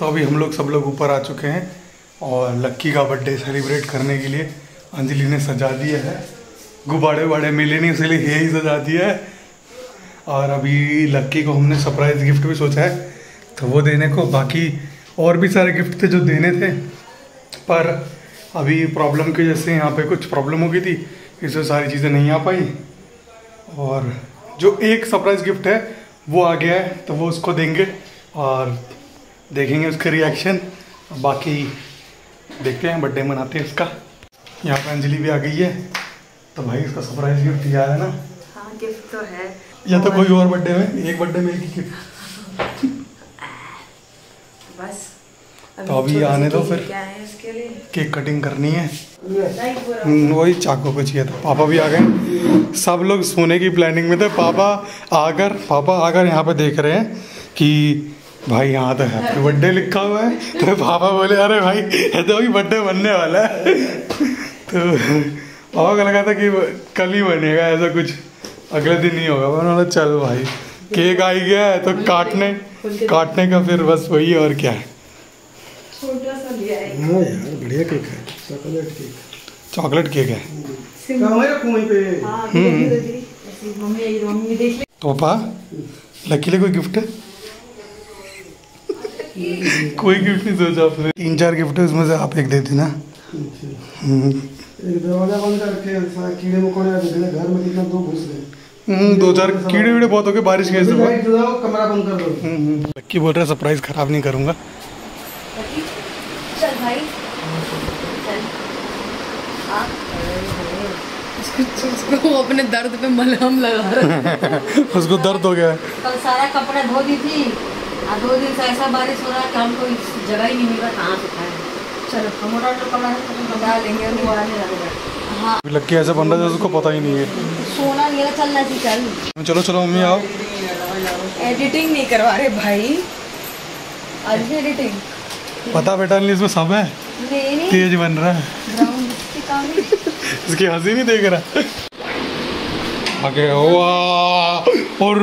तो अभी हम लोग सब लोग ऊपर आ चुके हैं और लक्की का बर्थडे सेलिब्रेट करने के लिए अंजलि ने सजा दिया है। गुब्बारे वाड़े मिले नहीं उसे इसलिए यही सजा दिया है। और अभी लक्की को हमने सरप्राइज़ गिफ्ट भी सोचा है तो वो देने को बाकी और भी सारे गिफ्ट थे जो देने थे। पर अभी प्रॉब्लम की वजह से यहाँ पे कुछ प्रॉब्लम हो गई थी, इससे सारी चीज़ें नहीं आ पाई। और जो एक सरप्राइज़ गिफ्ट है, वो आ गया है तो वो उसको देंगे। और देखेंगे उसका रिएक्शन बाकी देखते हैं बर्थडे मनाते हैं उसका। यहाँ पे अंजलि भी आ गई है। तो भाई उसका सरप्राइज़ गिफ्ट याद है ना? हाँ गिफ्ट तो है। या तो कोई और बर्थडे में? एक बर्थडे में एक ही गिफ्ट बस। तो अभी आने दो फिर। क्या है इसके लिए? केक कटिंग करनी है। पूरा हम्म, वही चाकू को चाहिए था। पापा भी आ गए। सब लोग सोने की प्लानिंग में थे। पापा आकर पापा आकर यहाँ पे देख रहे हैं कि भाई यहाँ तो हैप्पी बर्थडे लिखा हुआ है। तो पापा बोले अरे भाई ये तो अभी बर्थडे बनने वाला है। तो पापा को लगा था कि कल ही बनेगा ऐसा कुछ अगले दिन ही होगा। मैंने बोला चल भाई केक आ गया है तो काटने काटने का फिर बस वही और क्या है। छोटा सा लिया है हाँ यार बढ़िया केक है चॉकलेट केक। चॉकलेट केक है। है हाँ तो पापा लकी लिए कोई गिफ्ट है? कोई गिफ्ट नहीं सोचा आपने। तीन चार गिफ्ट है उसमें से आप एक दे देना हम्म, एक दरवाज़ा बंद करके सारा कीड़े मकोड़े आ गए घर में कितना दो घुस गए हम्म, दो चार कीड़े वीड़े बहुत हो गए बारिश के कमरा बंद कर दो। लक्की बोल रहा है सरप्राइज़ खराब नहीं करूँगा। हाँ उसको अपने दर्द पे मलहम लगा रहा है। उसको दर्द हो गया। कल सारा कपड़ा धो दी थी। और दो दिन से ऐसा बारिश हो रहा है कि हमको इस जगह ही नहीं मिल रहा कहाँ सुखाए चलो हमारा जो कपड़ा है तो बता लेंगे और वो आने लगेगा हाँ लक्की ऐसे बन रहा है उसको पता ही नहीं है। सोना नहीं है चलना चाहिए चल चलो चलो मम्मी आओ। एडिटिंग नहीं करवा रहे भाई। आज एडिटिंग पता बेटा नहीं इसमें सब है। नहीं नहीं। तेज बन रहा है। इसकी हँसी नहीं देख रहा। आगे वाह और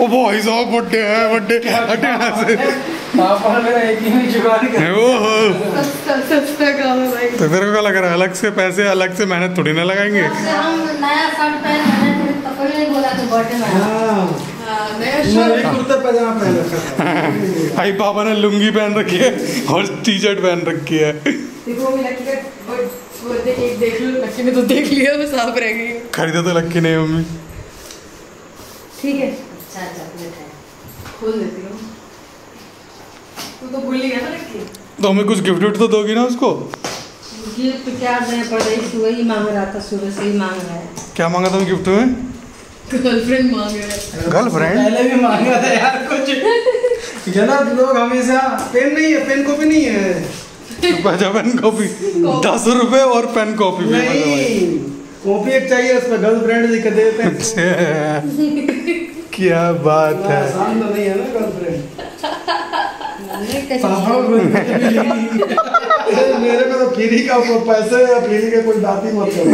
ओ भाई साहब बर्थडे है बर्थडे हटे यहाँ से ही है? तो तेरे को क्या लग रहा है अलग से पैसे अलग से मेहनत थोड़ी ना लगाएँगे? जब से हम नया शर्ट पहन रहे थे तो। हाँ। हाँ, भाई पापा ने लुंगी पहन रखी है और टी शर्ट पहन रखी है। देखो मैं लकी का बर्थडे केक देख लो लकी ने तो देख लिया वो साफ़ रह गई। खरीदा तो लक्की नहीं मम्मी। ठीक है। अच्छा चॉकलेट है। खोल देती हूँ। तू तो भूल ही गया ना लकी तो हमें कुछ गिफ्ट विफ्ट तो दोगी ना उसको? गिफ्ट क्या देना पड़ रही सुबह ही मांग रहा था सुबह से ही मांग रहा है। क्या मांगा था गिफ्ट में? गर्लफ्रेंड मांग रहा है। गर्लफ्रेंड पहले भी मांगा था यार कुछ। गलत लोग हमेशा पेन नहीं है पेन कॉपी नहीं है। पेन कॉपी दस रुपए और पेन कॉपी भी नहीं कॉपी एक चाहिए उस पर गर्लफ्रेंड लिख देते हैं। अच्छा, क्या बात है। आसान तो नहीं है ना गर्लफ्रेंड नहीं कैसे पापा मेरे को तो फ्री का पैसे या फ्री का कोई बात ही मत करो।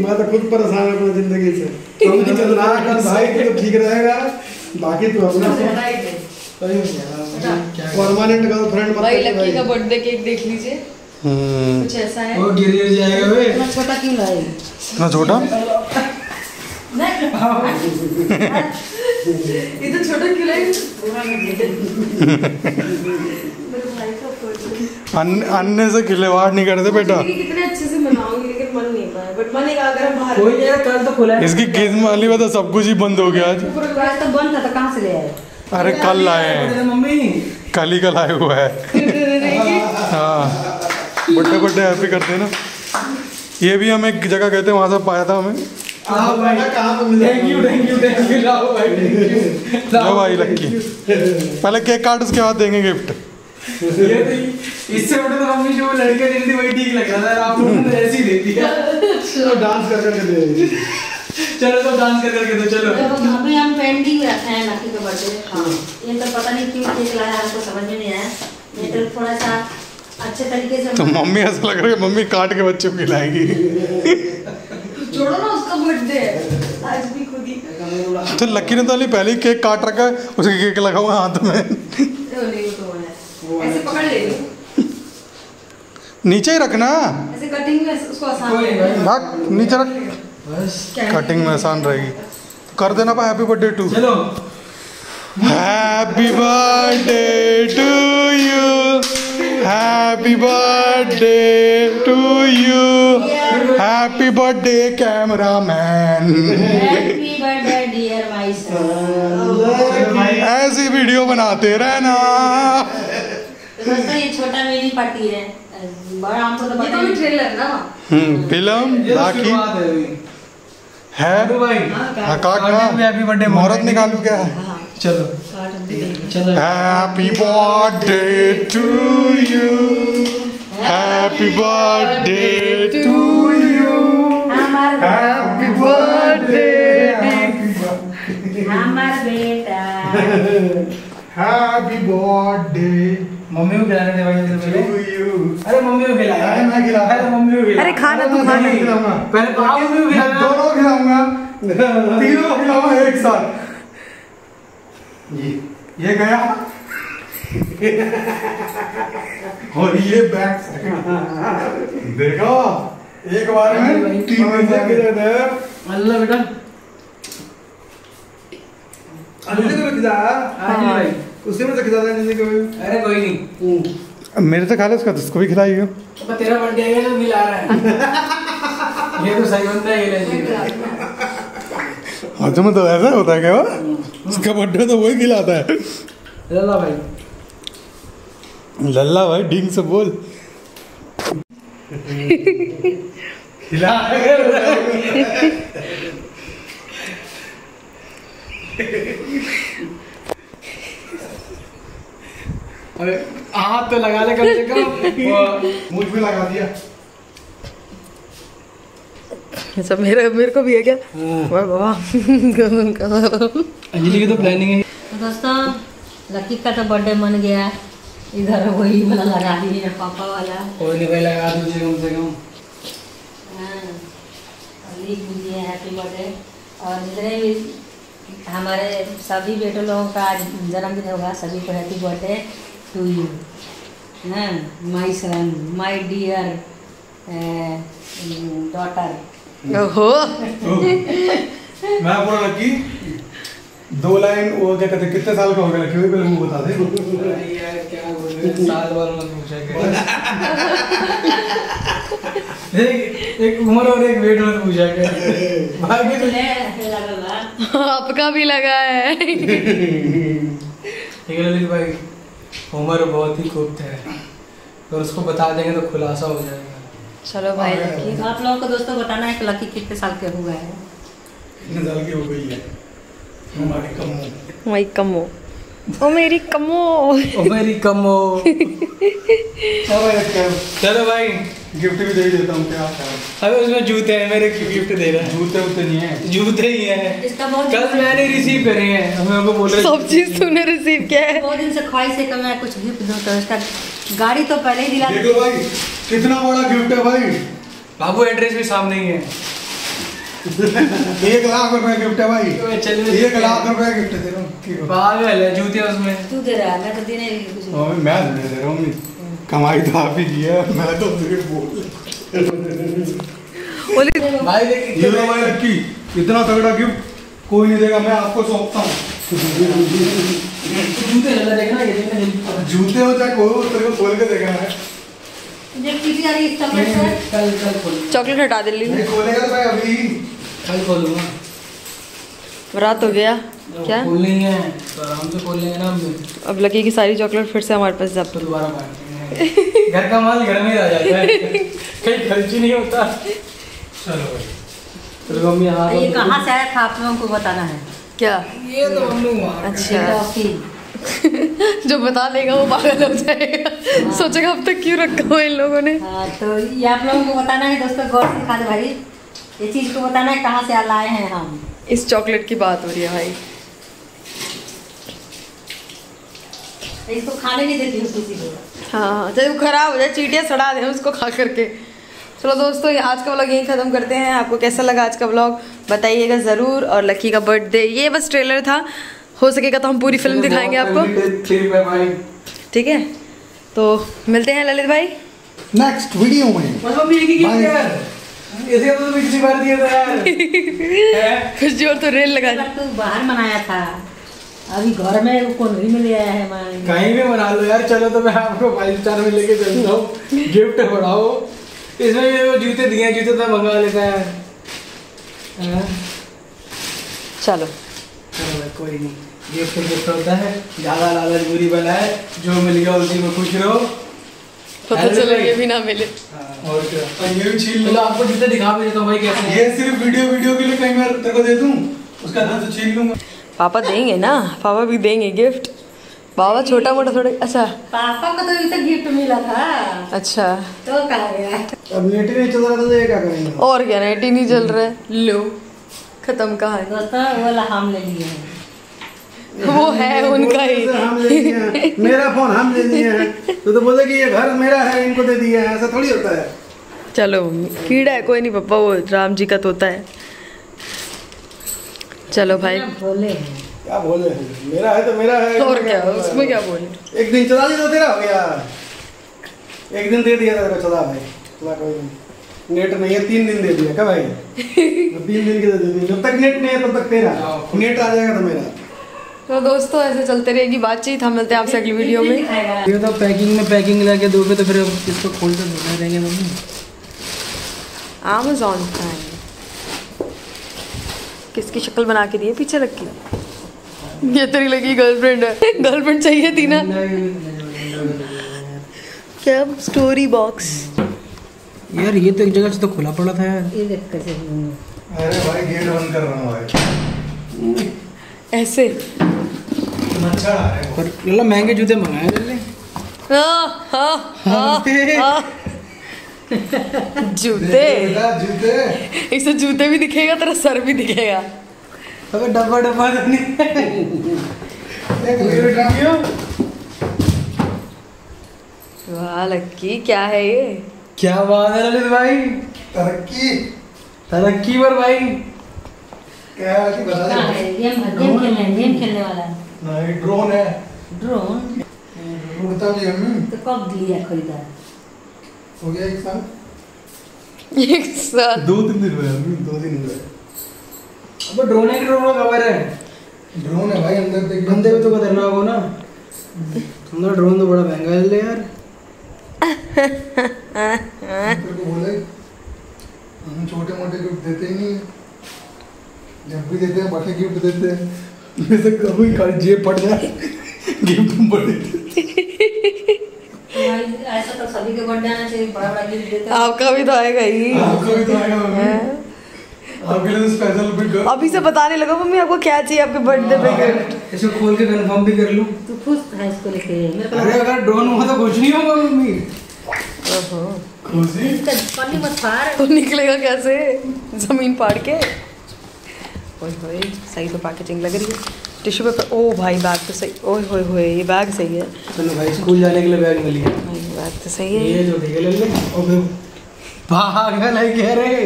मैं तो खुद परेशान हूँ अपनी ज़िंदगी से। तुम तो ना कर भाई तो ठीक रहेगा। बाकी तो अपना परमानेंट गर्लफ्रेंड मत भाई लकी का बर्थडे केक देख लीजिए। हम्म, कुछ ऐसा है? वो गिर गिर जाएगा वे। इतना छोटा क्यों लाए? इतना छोटा? ये तो छोटा क्यों लाए? अन्य से खिलवाड़ नहीं करते बेटा। कितने अच्छे से मनाऊँगी लेकिन मन नहीं पाया बट मन एक अगर हम बाहर कोई यार कल तो खुला है। इसकी किस्म वाली बात सब कुछ ही बंद हो गया आज। पूरा तो बंद था तो कहाँ से ले आए? अरे कल लाए मम्मी कल ही कल आए हुआ है। हाँ। बर्थडे बर्थडे हैप्पी करते हैं ना। ये भी हम एक जगह गए थे वहाँ से पाया था हमें। आओ भाई। कहाँ पे मिले? Thank you thank you thank you लाओ भाई थैंक यू लो भाई लक्की पहले केक काट उसके बाद देंगे गिफ्ट ये तो इससे बड़े तो मम्मी जो लड़के दे रही थी वही ठीक लग रहा था। आप लोगों ने ऐसे ही दे दिया। डांस कर करके दे चलो तो डांस कर करके दो चलो। जब अभी हम पेंडिंग रखे हैं लकी का बर्थडे हाँ ये तो पता नहीं क्यों केक लाया हमको समझ में नहीं आया। ये तो थोड़ा सा अच्छे तरीके से तो मम्मी ऐसा लग रहा है मम्मी काट के बच्चों को खिलाएगी। छोड़ो ना उसका बर्थडे आज भी खुद ही। तो लक्की ने तो अली पहले ही केक काट रखा है उसके केक लगा हुआ हाथ में। तो तो है। ऐसे पकड़ ले। नीचे ही रखना। ऐसे कटिंग में उसको आसान भाग नीचे रख। कटिंग में आसान रहेगी। कर देना पा हैप्पी बर्थडे टू चलो। Happy birthday to you happy birthday to you happy birthday cameraman happy birthday dear my son ऐसी वीडियो बनाते रहना। तो छोटा मेरी पार्टी है। बड़ा हमको तो पता नहीं ट्रेलर ना। हम्म, फ़िल्म तो बाकी? है? है हाँ, भी हैप्पी बर्थडे मुहूर्त निकालू क्या? हाँ चलो। चलो। Happy birthday to you happy birthday to you happy birthday हमार बेटा। हैप्पी बर्थडे मम्मी को खिलाने दे भाई पहले। अरे मम्मी को खिला अरे मैं खिला अरे मम्मी को खिला अरे खाना तू खा नहीं खिलाऊँगा। पहले मम्मी को मैं खिलाना। दोनों खिलाऊँगा। तीनों को खिलाऊँगा एक साथ। ये ये गया। और ये बैक देखो एक बार में तीन अल्लाह बेटा। अंजलि को भी खिला। हाँ। भाई उसी में से खिला था अंजलि को भी अरे कोई नहीं। मेरे से खा लो उसका तो उसको भी खिलाइए अब तेरा बर्थडे आएगा तो मिला रहा है। ये तो सही बंदा है ये ले हजम तो ऐसा होता है क्या वो? उसका बर्थडे तो वही खिलाता है। लल्ला भाई। लल्ला भाई ढींग से बोल। खिला अबे हाथ तो लगा ले कम से कम। मुझमें लगा दिया। अच्छा मेरे मेरे को भी है क्या? वाह वाह अंजलि की तो प्लानिंग है। तो दोस्तों लकी का तो बर्थडे मन गया। इधर वही वाला लगा दिए पापा वाला। कोई नहीं भाई लगा दीजिए कम से कम। हाँ, लिख दीजिए हैप्पी बर्थडे और जितने भी हमारे सभी बेटों लोगों का आज जन्मदिन होगा सभी को हैप्पी बर्थडे टू यू हाँ माई सन माई डियर डॉटर ओहो। मैं पूरा लकी दो लाइन वो क्या कहते कितने साल का हो गया लकी वही पहले मुँह बता दे? यार क्या बोल रहे साल भर मत पूछा कर। एक एक उम्र और एक वेट मत पूछा कर। बाकी तो आपका भी लगा है। ठीक है ललित भाई। उम्र बहुत ही खूब है। और उसको बता देंगे तो खुलासा हो जाएगा। चलो भाई लकी आप लोगों को दोस्तों बताना है कि लकी कितने साल के हुआ है? कितने साल की हो गई है। हमारी कम। हो वही कमो। ओ मेरी कमो। ओ मेरी कमो। चलो भाई क्या चलो भाई। गिफ्ट भी दे ही देता हूँ क्या अबे उसमें जूते हैं मेरे गिफ्ट दे रहा है। जूते उते नहीं है। जूते ही हैं। इसका बहुत कल मैंने रिसीव करे हैं। हम लोगों को बोल रहे सब चीज़ तूने रिसीव किया है। बहुत दिन से ख्वाहिश है कि मैं कुछ गिफ्ट दूँ तो इसका गाड़ी तो पहले ही दिला देख भाई कितना बड़ा गिफ्ट है भाई। बाबू एड्रेस भी सामने ही है। एक लाख रुपए गिफ्ट है भाई। चल। एक लाख रुपए गिफ्ट दे रहा हूँ। पागल है जूते उसमें। तू दे रहा है मैं तो देने कुछ मैं दे दे रहा हूँ नहीं। कमाई तो आप ही की है मैं तो सिर्फ़ बोल बोले भाई देख ये लो भाई लक्की इतना तगड़ा गिफ्ट कोई नहीं देगा मैं आपको सौंपता हूँ। जूते चला देखना ये देखना जूते हो चाहे कोई हो तेरे को खोल के देखना है। जब किसी आ रही है चॉकलेट से? कल कल खोल। चॉकलेट हटा दे ली खोलेगा तो भाई अभी। कल खोलूँगा। रात हो गया। क्या? खोलनी है तो आराम से खोल लेंगे ना अब लकी की सारी चॉकलेट फिर से हमारे पास जब्त तो दोबारा घर का माल घर में आ जाता है। कहीं खर्च ही नहीं होता। चलो भाई। चलो मम्मी हाँ ये कहाँ से आया था? आप लोगों को बताना है। क्या? ये तो लोग अच्छा। जो बता देगा वो पागल हो जाएगा। हाँ। सोचेगा अब तक क्यों रखा हुआ इन लोगों ने। हाँ तो ये आप लोगों को बताना है दोस्तों गौर से खा दे भाई। ये चीज़ को बताना है कहाँ से लाए हैं हम। इस चॉकलेट की बात हो रही है भाई। इसको खाने नहीं देती हूँ किसी को। हाँ चाहे वो खराब हो जाए चीटियाँ सड़ा दें उसको खा करके। चलो दोस्तों आज का ब्लॉग यहीं ख़त्म करते हैं। आपको कैसा लगा आज का ब्लॉग बताइएगा ज़रूर और लकी का बर्थडे ये बस ट्रेलर था। हो सकेगा तो हम पूरी फ़िल्म दिखाएँगे आपको। ठीक है? तो मिलते हैं ललित भाई। नेक्स्ट वीडियो में. यार। ऐसे तो बार दिया था कुछ ज़ोर तो रेल लगा बाहर मनाया था। अभी घर में वो कौन नहीं मिल आया है हमारे कहीं भी मना लो यार चलो तो मैं आपको फाइव स्टार में लेके चलता हूँ। गिफ्ट बढ़ाओ। इसमें भी वो जूते दिए हैं, जूते तो मंगा लेता है हैं? चलो। चलो भाई कोई नहीं। गिफ्ट गिफ्ट होता है। ज़्यादा लालच बुरी बना है। जो मिल गया उसी में खुश रहो। पता चला ये भी ना मिले। और क्या? और ये भी छीन लो। आपको जूते दिखा भी देता हूँ भाई कैसे ये सिर्फ़ वीडियो वीडियो के लिए कहीं मैं तेरे को दे दूँ? उसका हाथ से छीन लूँगा। पापा देंगे ना? पापा भी देंगे गिफ्ट बाबा छोटा मोटा थोड़ा अच्छा। पापा को तो अभी तक गिफ्ट मिला था। अच्छा। तो कहा गया। अब नेट नहीं चल रहा था तो ये क्या करेंगे? और क्या नेट ही नहीं चल रहा है। लो। खत्म कहानी दोस्तों वो वाला हम ले लिए वो है उनका ही। हम ले लिए मेरा फ़ोन हम ले लिए हैं। तो तो बोले कि ये घर मेरा है इनको दे दिया है। ऐसा थोड़ी होता है। चलो कीड़ा है कोई नहीं पापा वो राम जी का तोता है। चलो भाई। हैं। क्या बोले मेरा है तो मेरा है। और क्या उसमें क्या बोले? एक दिन चला दिया तो तेरा हो गया। एक दिन दे दिया था तेरे को चला भाई। चला कोई नहीं। नेट नहीं है तीन दिन दे दिया। क्या भाई? तो तीन दिन के दे दिए जब तक नेट नहीं है तब तक तेरा। नेट आ जाएगा तो मेरा। तो दोस्तों ऐसे चलते रहेगी बातचीत हम मिलते हैं आपसे अगली वीडियो में। ये तो पैकिंग में पैकिंग लगा के दोगे तो फिर इसको खोल कर रहेंगे मम्मी? अमेजोन प्राइम किसकी शक्ल बना के दी है पीछे रख ये तेरी लगी गर्लफ्रेंड है गर्लफ्रेंड चाहिए थी ना क्या स्टोरी बॉक्स यार ये तो एक जगह से तो खुला पड़ा था यार ये देख कैसे हम्म। अरे भाई गेट बंद कर रहा हूँ भाई ऐसे मच्छर आ पर लल्ला महँगे जूते मंगाए हाँ, हाँ, हाँ, हाँ। जूते। जूते। इसे जूते भी दिखेगा तेरा सर भी दिखेगा। अबे डब्बा डब्बा तो नहीं वाह लक्की क्या है ये? क्या बात है ललित भाई? तरक्की। तरक्की पर भाई। क्या है कि बता दे है? गेम गेम खेलने गेम खेलने वाला नहीं ड्रोन है। ड्रोन उड़ता भी है हम्म। तो कब लिया खरीदा हो गया एक साल? एक साथ दो तीन दिन हुए अभी दो दिन हुए। अबे ड्रोन है ड्रोन का खबर है? ड्रोन है भाई अंदर देख। बंदे भी तो खतरनाक हो ना। तुम्हारा ड्रोन तो बड़ा महँगा ले यार। तेरे को बोले हम छोटे मोटे गिफ्ट देते ही नहीं है। जब भी देते हैं बड़े गिफ्ट देते हैं। जैसे कभी कर जेब फट जाए। गिफ्ट बड़े ऐसा तो सभी के बर्थडे आना चाहिए बड़ा बड़ा गिफ्ट देते आपका भी तो आएगा ही। आपको भी तो आएगा आपके लिए तो स्पेशल बिग अभी से बताने लगा मम्मी आपको क्या चाहिए आपके बर्थडे पे गिफ्ट इसको खोल के कंफर्म भी कर लूँ। तू खुश है इसको लेके? अरे अगर ड्रोन हुआ तो कुछ नहीं होगा मम्मी। खुशी। इसका पन्नी मत फाड़ तो निकलेगा कैसे? ज़मीन पाड़ के? ओए होए सही तो पैकेजिंग लग रही है। टिश्यू पेपर ओ भाई बैग तो सही ओए होए होए ये बैग सही है। चलो भाई स्कूल जाने के लिए बैग मिली है भाई बैग तो सही है। ये जो ठीक ले ले और फिर पागल है कह रहे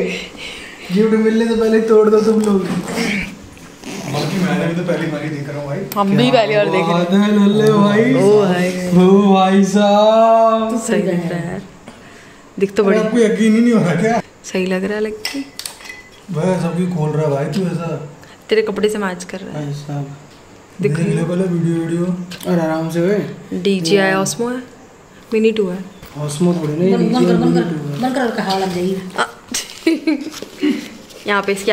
गिफ्ट मिलने से पहले तोड़ दो तुम लोग। बाकी मैंने भी तो पहली बार ही देख रहा हूँ भाई। हम भी पहली बार देख रहे है। लल्ले भाई। हैं ओ भाई। ओ भाई साहब। सही लग रहा है दिख तो बड़ी आपको यकीन ही नहीं हो रहा क्या? सही लग रहा है लग भाई सबकी खोल रहा है भाई तू ऐसा। तेरे कपड़े से मैच कर रहा है। भाई साहब। दिख देख ले पहले वीडियो वीडियो। और आराम से वे है। मिनी टू है। हौसमो थोड़ी नहीं बंद कर बंद कर कर लग जाएगी? यहाँ पे इसकी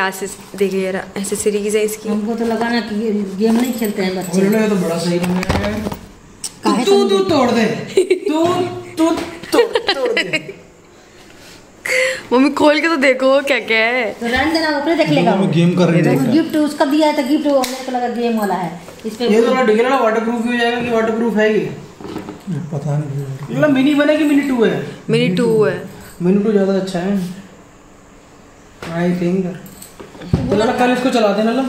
देखिए यार एसेसरीज है इसकी। हमको तो लगा ना कि गेम नहीं खेलते हैं बच्चे। तो बड़ा सही है। तू तू तोड़ दे। तू तू तोड़ तोड़ दे। मम्मी खोल के तो देखो क्या क्या है। तो रहने देना अपने देख लेगा। गेम कर रही है। गिफ्ट उसका दिया है तो गिफ्ट वो को लगा गेम वाला है। इस पे ये तो थोड़ा डिग्री ना वाटर प्रूफ हो जाएगा कि वाटर प्रूफ है ये? पता नहीं मतलब मिनी बने कि मिनी टू है मिनी टू है। मिनी टू ज़्यादा अच्छा है। आई थिंक तो लड़ा कल इसको चला। देना ला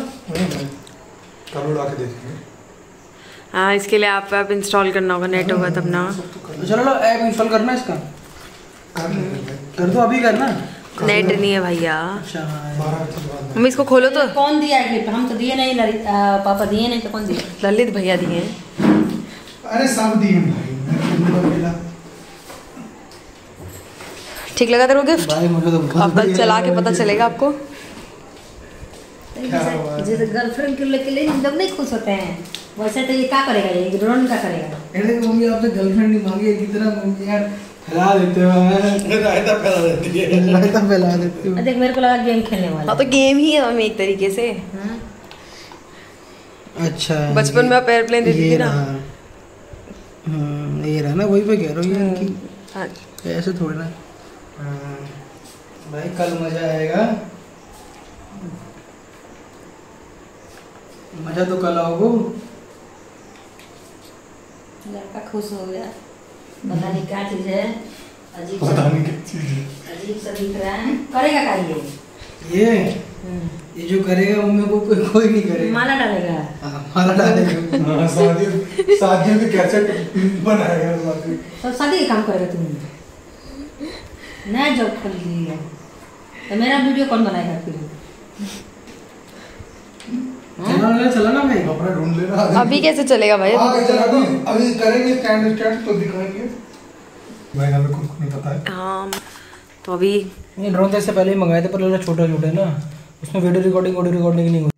कल उड़ा के देखेंगे। हाँ इसके लिए आप ऐप इंस्टॉल करना होगा नेट होगा तब ना। चलो ऐप इंस्टॉल करना इसका। कर दो अभी करना। नेट नहीं है भैया। मम्मी इसको खोलो तो। कौन दिया गिफ्ट हम तो दिए नहीं पापा दिए नहीं तो कौन दिए ललित भैया दिए अरे सब दिए तो ठीक लगा तेरे को गिफ्ट तो अब कल चला के पता चलेगा आपको। जैसे गर्लफ्रेंड तो के लिए लोग नहीं खुश होते हैं। वैसे तो ये क्या करेगा? ये ड्रोन का करेगा। अरे मम्मी आपसे गर्लफ्रेंड नहीं मांगी है कितना मम्मी यार? फैला देते हो रायता फैला देती है। रायता फैला देती हो। देख मेरे को लगा गेम खेलने वाला। हाँ तो गेम ही है मम्मी एक तरीके से। हाँ? अच्छा। बचपन में आप एयरप्लेन देती थी ना? रहा। हम्म, ये रहा ना वही पे कह रहा हूँ यार कि ऐसे थोड़ी ना। भाई कल मज़ा आएगा। मज़ा तो कल आओगे। लड़का खुश हो गया। पता नहीं क्या चीज़ है। अजीब पता नहीं क्या चीज़ है। अजीब सा दिख रहा है। करेगा क्या ये? ये? हम्म। ये जो करेगा उनमें को कोई कोई नहीं करेगा। माला डालेगा। हाँ, माला डालेगा। हाँ, शादी शादियों की कैसेट बनाएगा शादी? तो शादी का काम करेगा तुम। नया जॉब खोल लीजिएगा तो मेरा वीडियो कौन बनाएगा फिर? चला ना चला ना भाई कपड़ा ढूंढ लेना अभी कैसे चलेगा भाई? हाँ, अभी अभी करेंगे स्टैंड स्टैंड तो दिखाएँगे। भाई हमें कुछ नहीं पता है। हाँ तो अभी ड्रोन तो इससे पहले ही मंगाए थे पर छोटा छोटे ना। उसमें वीडियो रिकॉर्डिंग ऑडियो रिकॉर्डिंग नहीं